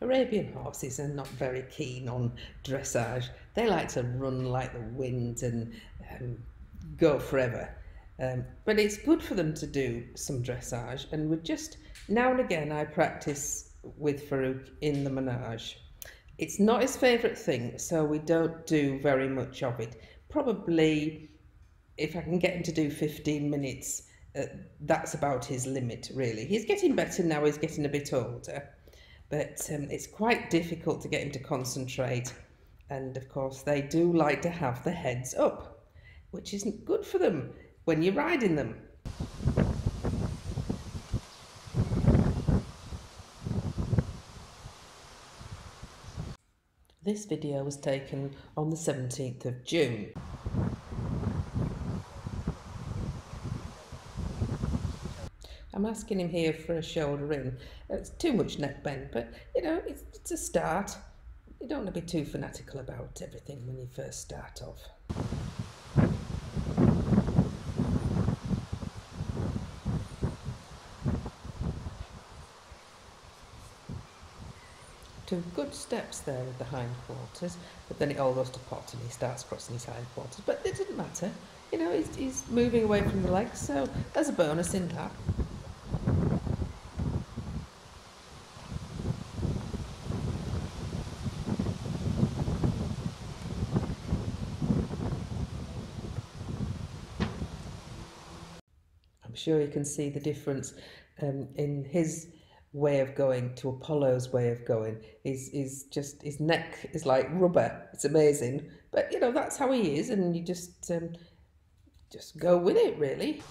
Arabian horses are not very keen on dressage. They like to run like the wind and um, go forever. Um, but it's good for them to do some dressage, and we just now and again I practice with Farouk in the menage. It's not his favourite thing, so we don't do very much of it. Probably, if I can get him to do 15 minutes, uh, that's about his limit, really. He's getting better now, he's getting a bit older, but um, it's quite difficult to get him to concentrate. And of course, they do like to have the heads up, which isn't good for them when you're riding them. This video was taken on the 17th of June. I'm asking him here for a shoulder in. It's too much neck bend, but you know, it's, it's a start. You don't want to be too fanatical about everything when you first start off. two good steps there with the hindquarters, but then it all goes to pot and he starts crossing his hindquarters. But it didn't matter, you know, he's, he's moving away from the legs, so there's a bonus in that. Sure you can see the difference um, in his way of going to Apollo's way of going. He's, he's just, his neck is like rubber. It's amazing. But, you know, that's how he is, and you just, um, just go with it, really.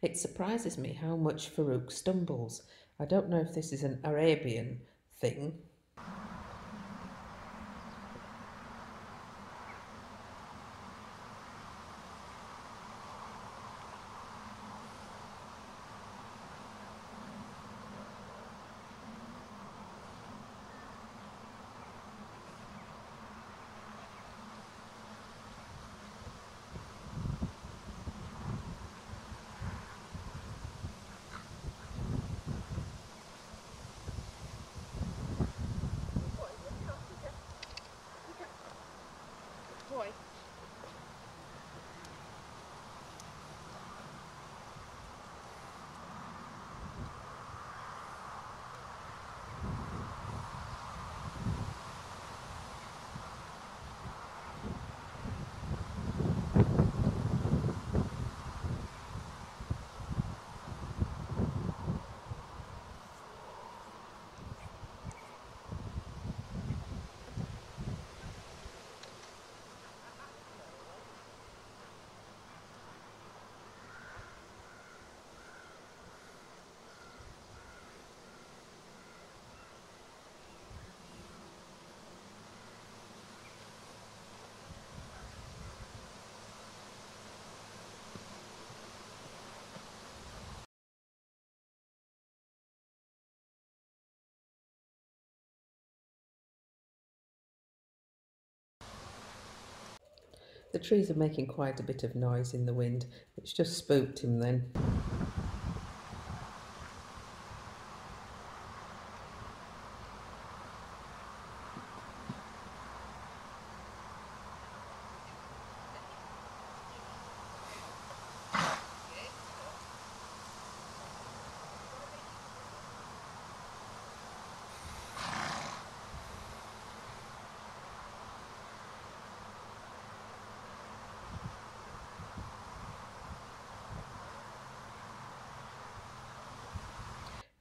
It surprises me how much Farouk stumbles. I don't know if this is an Arabian thing The trees are making quite a bit of noise in the wind. It's just spooked him then.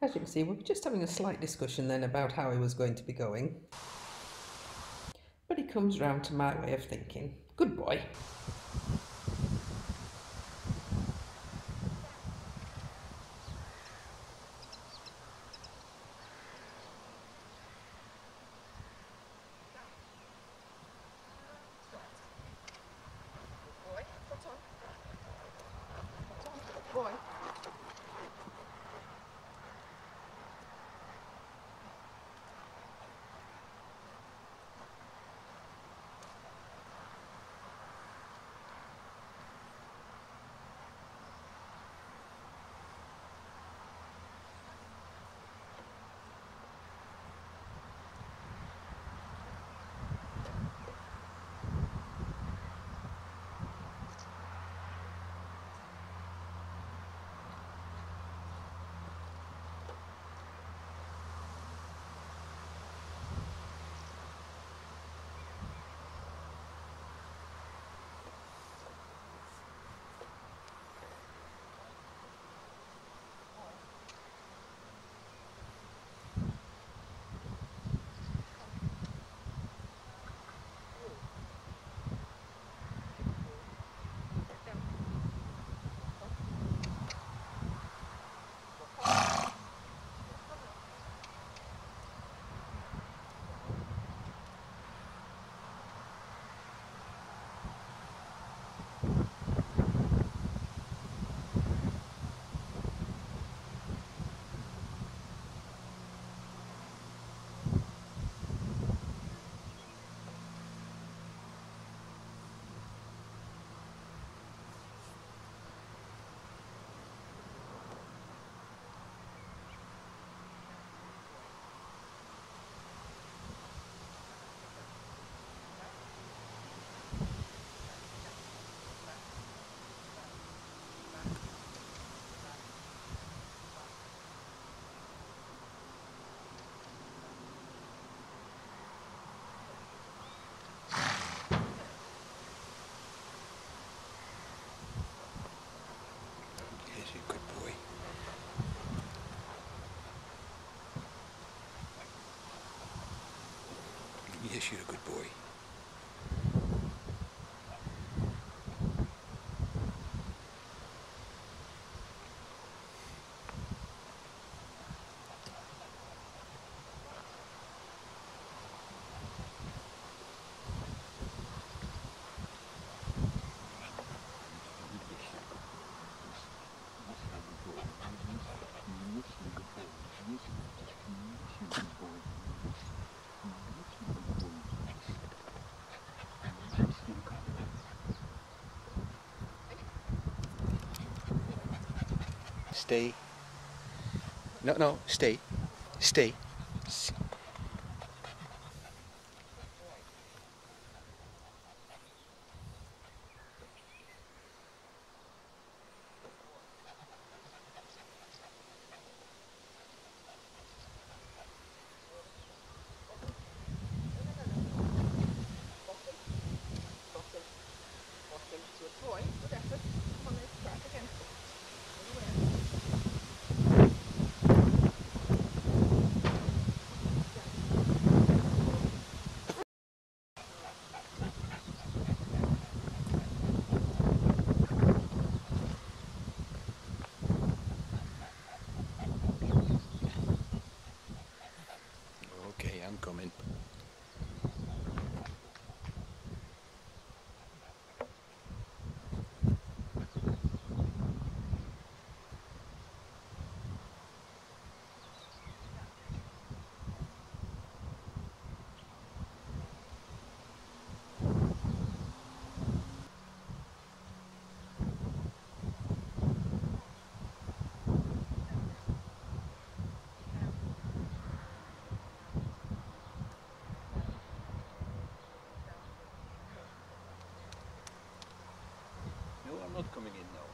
As you can see, we were just having a slight discussion then about how he was going to be going. But he comes round to my way of thinking. Good boy. Boy. You're a good boy. Stay. No, no, stay. Stay. S- Bottom. Bottom to a point. Good effort. Come on, let's try it again. Anywhere. Not coming in now.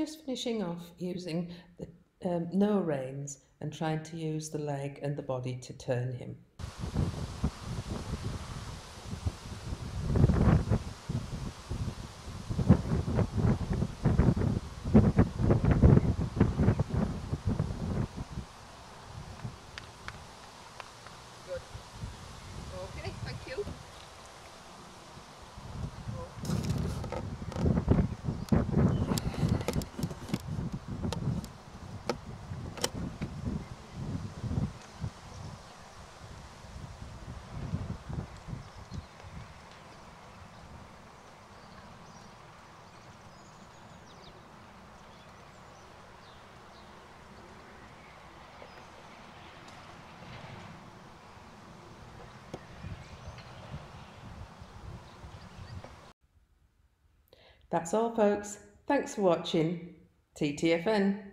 Just finishing off using the um, no reins and trying to use the leg and the body to turn him. Good. Okay, thank you. That's all, folks. Thanks for watching. TTFN.